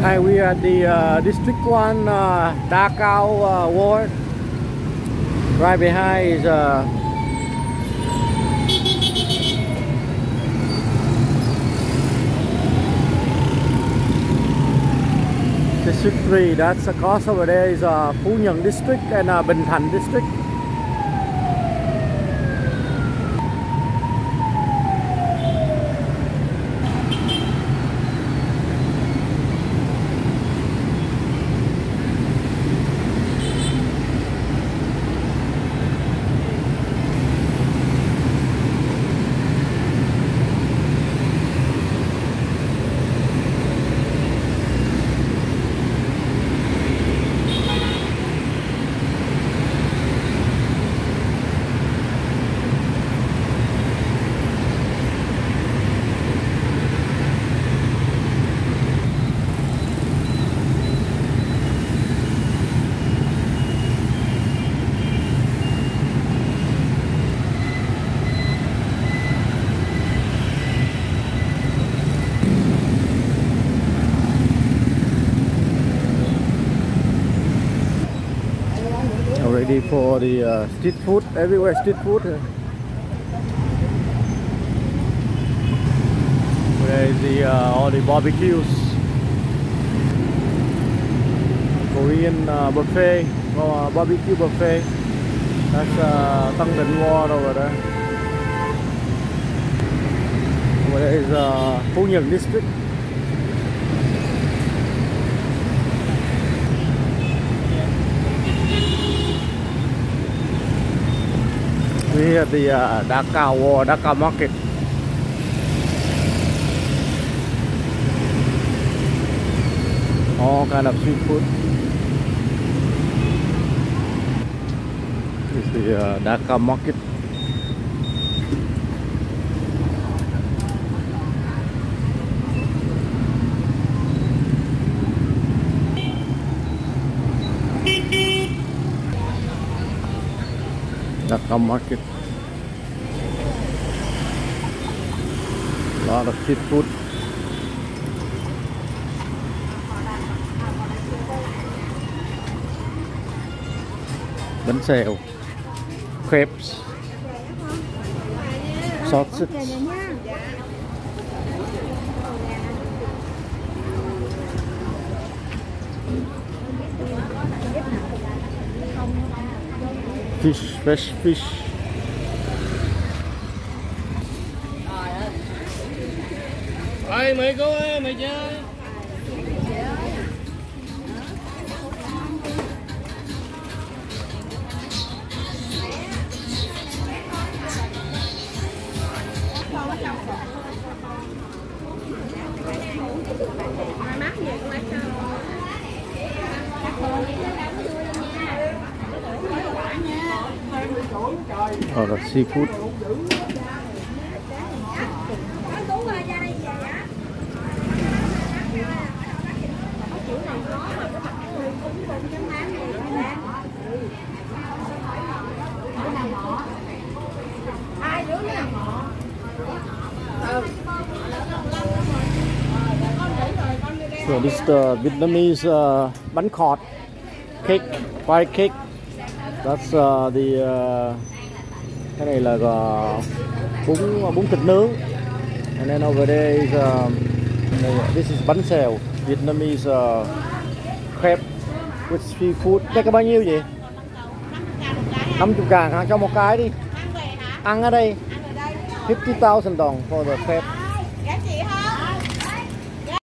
Hi, we are at the uh, District 1 uh, Dachau uh, ward. Right behind is uh, District 3. That's across over there is uh, Phú Nhuận District and uh, Bình Thạnh District. Ready for the uh, street food, everywhere street food. Where is the uh, all the barbecues? Korean uh, buffet, uh, barbecue buffet. That's uh, Tăng Định over there. Over there is uh, Phú Nhuận district. Near the uh, Dhaka War, Dhaka Market. All kind of seafood. This is the uh, à, Dhaka Market. Dhaka Market. Lot of seafood. Bánh xèo, crepes, sausage. Fish, fresh fish. Rồi mày cô ơi mày chơi Hoặc ờ, là seafood. So this is the Vietnamese uh, bánh khọt cake, fried cake. That's uh, the uh, cái này là uh, bún bún thịt nướng. And then over there is um, this is bánh xèo Vietnamese uh, crepe with seafood. Cái cái bao nhiêu vậy? 50 ngàn hả? Cho một cái đi. Ăn ở đây. 50,000 đồng for the crepe.